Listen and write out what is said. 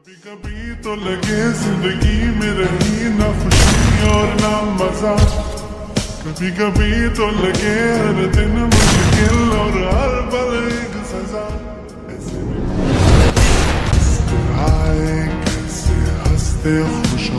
कभी कभी तो लगे ज़िंदगी में रही ना खुशी और ना मज़ा। कभी कभी तो लगे हर दिन मुश्किल और हर पल एक सजा। ऐसे में मुस्कुराए कैसे हँसते खुश